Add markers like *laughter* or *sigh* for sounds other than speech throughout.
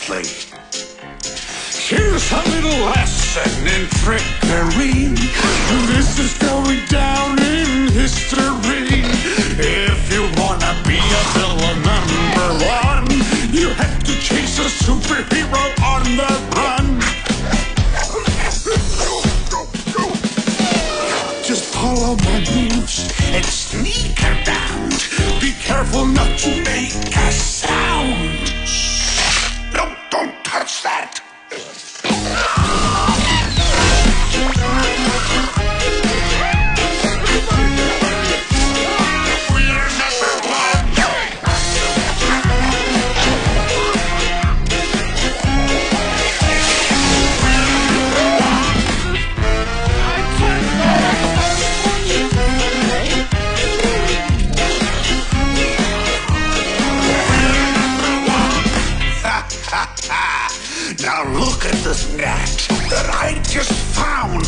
Closely. Here's a little lesson in trickery. This is going down in history. If you wanna be a villain number one, you have to chase a superhero on the run. Just follow my moves and sneak around. Be careful not to make a sound. *laughs* Now look at this net that I just found.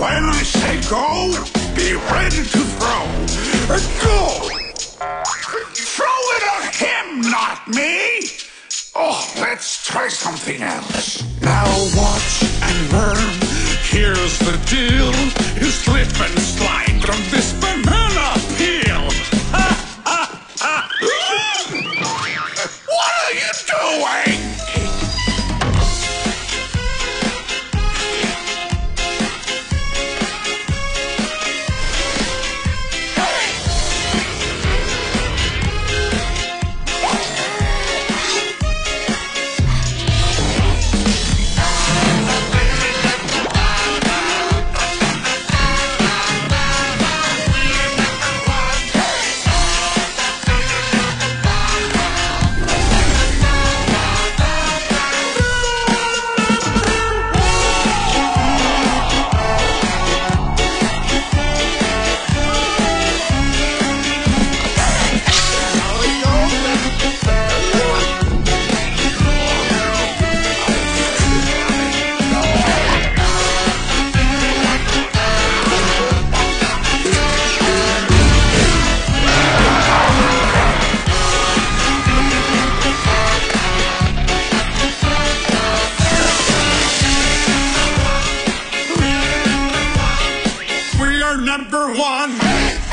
When I say go, be ready to throw. Uh, Go! Throw it at him, not me! Oh, let's try something else. Now watch and learn. number one.